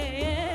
Yeah.